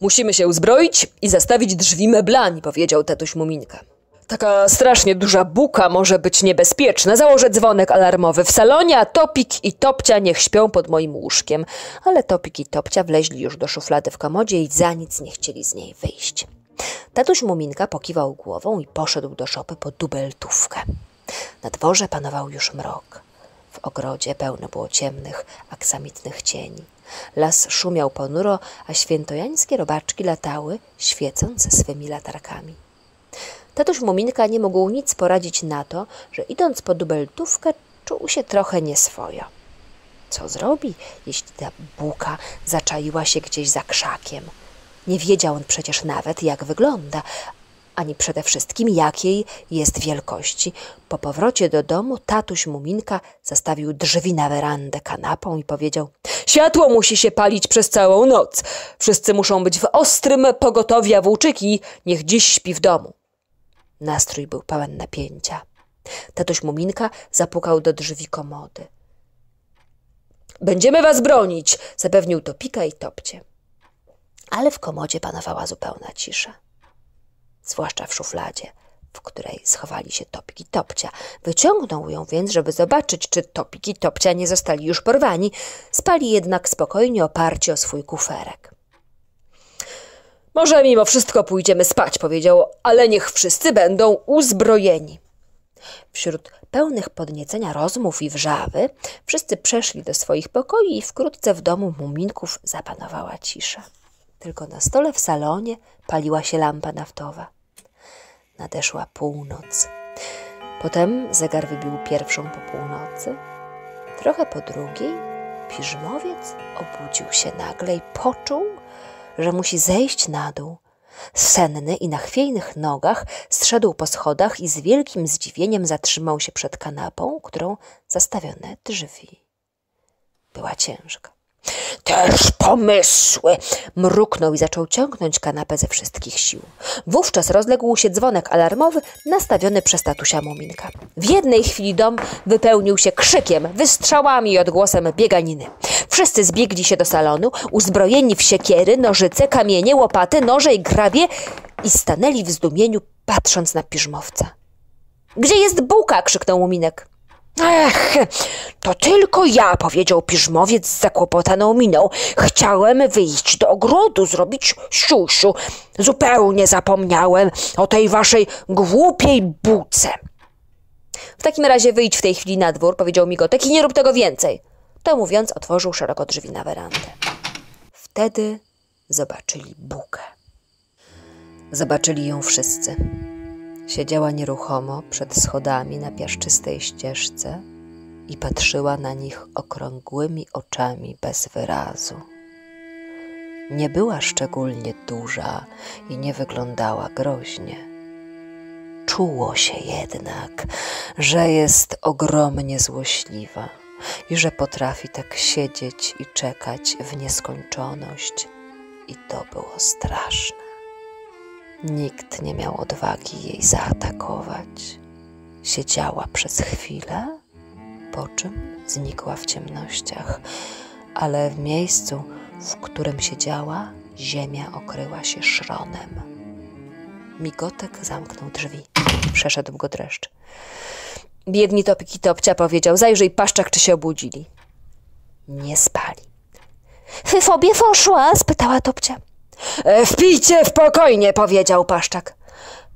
Musimy się uzbroić i zastawić drzwi meblami, powiedział tatuś Muminka. Taka strasznie duża buka może być niebezpieczna. Założę dzwonek alarmowy w salonie, a Topik i Topcia niech śpią pod moim łóżkiem. Ale Topik i Topcia wleźli już do szuflady w komodzie i za nic nie chcieli z niej wyjść. Tatuś Muminka pokiwał głową i poszedł do szopy po dubeltówkę. Na dworze panował już mrok. Ogrodzie pełno było ciemnych, aksamitnych cieni. Las szumiał ponuro, a świętojańskie robaczki latały, świecąc swymi latarkami. Tatuś Muminka nie mógł nic poradzić na to, że idąc po dubeltówkę czuł się trochę nieswojo. Co zrobi, jeśli ta buka zaczaiła się gdzieś za krzakiem? Nie wiedział on przecież nawet, jak wygląda, ani przede wszystkim jakiej jest wielkości. Po powrocie do domu tatuś Muminka zastawił drzwi na werandę kanapą i powiedział Światło musi się palić przez całą noc. Wszyscy muszą być w ostrym pogotowiu, a włóczyki niech dziś śpi w domu. Nastrój był pełen napięcia. Tatuś Muminka zapukał do drzwi komody. Będziemy was bronić, zapewnił Topika i Topcie. Ale w komodzie panowała zupełna cisza. Zwłaszcza w szufladzie, w której schowali się Topik i Topcia. Wyciągnął ją więc, żeby zobaczyć, czy Topik i Topcia nie zostali już porwani. Spali jednak spokojnie oparci o swój kuferek. Może mimo wszystko pójdziemy spać, powiedział, ale niech wszyscy będą uzbrojeni. Wśród pełnych podniecenia rozmów i wrzawy wszyscy przeszli do swoich pokoi i wkrótce w domu muminków zapanowała cisza. Tylko na stole w salonie paliła się lampa naftowa. Nadeszła północ. Potem zegar wybił pierwszą po północy. Trochę po drugiej piżmowiec obudził się nagle i poczuł, że musi zejść na dół. Senny i na chwiejnych nogach zszedł po schodach i z wielkim zdziwieniem zatrzymał się przed kanapą, którą zastawiono drzwi. Była ciężka. Też pomysły! Mruknął i zaczął ciągnąć kanapę ze wszystkich sił. Wówczas rozległ się dzwonek alarmowy nastawiony przez tatusia Muminka. W jednej chwili dom wypełnił się krzykiem, wystrzałami i odgłosem bieganiny. Wszyscy zbiegli się do salonu, uzbrojeni w siekiery, nożyce, kamienie, łopaty, noże i grabie i stanęli w zdumieniu, patrząc na piżmowca. Gdzie jest buka? krzyknął Muminek. Ech, to tylko ja, powiedział piżmowiec z zakłopotaną miną. Chciałem wyjść do ogrodu, zrobić siusiu. Zupełnie zapomniałem o tej waszej głupiej buce. W takim razie wyjdź w tej chwili na dwór, powiedział Migotek, i nie rób tego więcej. To mówiąc, otworzył szeroko drzwi na werandę. Wtedy zobaczyli bukę. Zobaczyli ją wszyscy. Siedziała nieruchomo przed schodami na piaszczystej ścieżce i patrzyła na nich okrągłymi oczami bez wyrazu. Nie była szczególnie duża i nie wyglądała groźnie. Czuło się jednak, że jest ogromnie złośliwa i że potrafi tak siedzieć i czekać w nieskończoność, i to było straszne. Nikt nie miał odwagi jej zaatakować. Siedziała przez chwilę, po czym znikła w ciemnościach, ale w miejscu, w którym siedziała, ziemia okryła się szronem. Migotek zamknął drzwi. Przeszedł go dreszcz. Biedni Topik i Topcia powiedział, zajrzyj paszczak, czy się obudzili. Nie spali. Fyfobie poszła? spytała Topcia. E, wpijcie spokojnie, powiedział Paszczak.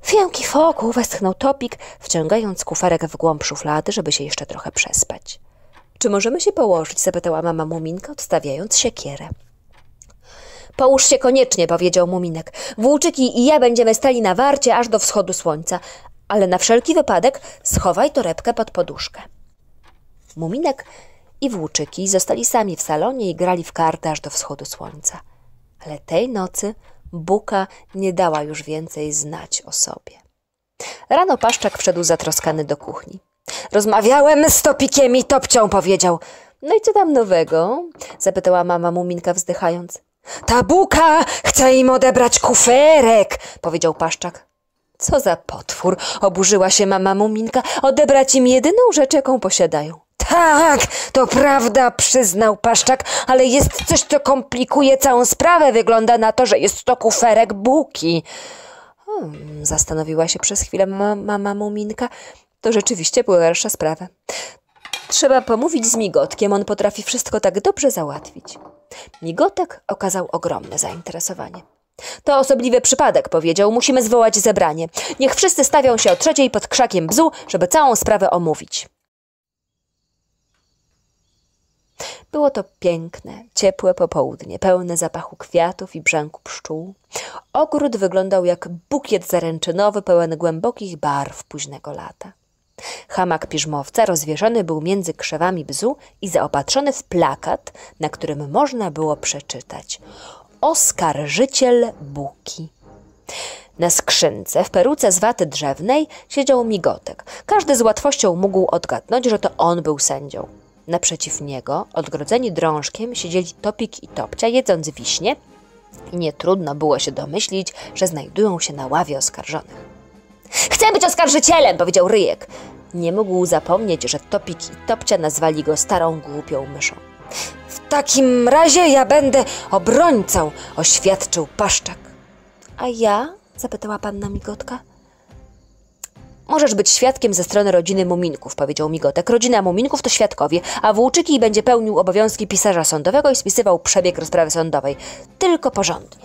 Fięki foku, westchnął Topik, wciągając kuferek w głąb szuflady, żeby się jeszcze trochę przespać. Czy możemy się położyć? zapytała mama Muminka, odstawiając siekierę. Połóż się koniecznie, powiedział Muminek. Włóczyki i ja będziemy stali na warcie aż do wschodu słońca, ale na wszelki wypadek schowaj torebkę pod poduszkę. Muminek i Włóczyki zostali sami w salonie i grali w karty aż do wschodu słońca ale tej nocy Buka nie dała już więcej znać o sobie. Rano Paszczak wszedł zatroskany do kuchni. Rozmawiałem z Topikiem i Topcią, powiedział. No i co tam nowego? zapytała mama Muminka wzdychając. Ta Buka chce im odebrać kuferek, powiedział Paszczak. Co za potwór, oburzyła się mama Muminka, odebrać im jedyną rzecz, jaką posiadają. Tak, to prawda, przyznał Paszczak, ale jest coś, co komplikuje całą sprawę. Wygląda na to, że jest to kuferek buki. Hmm, zastanowiła się przez chwilę ma- mama Muminka. To rzeczywiście była sprawa. Trzeba pomówić z Migotkiem, on potrafi wszystko tak dobrze załatwić. Migotek okazał ogromne zainteresowanie. To osobliwy przypadek, powiedział. Musimy zwołać zebranie. Niech wszyscy stawią się o trzeciej pod krzakiem bzu, żeby całą sprawę omówić. Było to piękne, ciepłe popołudnie, pełne zapachu kwiatów i brzęku pszczół. Ogród wyglądał jak bukiet zaręczynowy pełen głębokich barw późnego lata. Hamak piżmowca rozwieszony był między krzewami bzu i zaopatrzony w plakat, na którym można było przeczytać Oskarżyciel Buki. Na skrzynce w peruce z waty drzewnej siedział migotek. Każdy z łatwością mógł odgadnąć, że to on był sędzią. Naprzeciw niego, odgrodzeni drążkiem, siedzieli Topik i Topcia, jedząc wiśnie i nie trudno było się domyślić, że znajdują się na ławie oskarżonych. Chcę być oskarżycielem, powiedział Ryjek. Nie mógł zapomnieć, że Topik i Topcia nazwali go starą głupią myszą. W takim razie ja będę obrońcą, oświadczył Paszczak. A ja? zapytała panna Migotka. Możesz być świadkiem ze strony rodziny Muminków, powiedział Migotek. Rodzina Muminków to świadkowie, a Włóczyki będzie pełnił obowiązki pisarza sądowego i spisywał przebieg rozprawy sądowej. Tylko porządnie.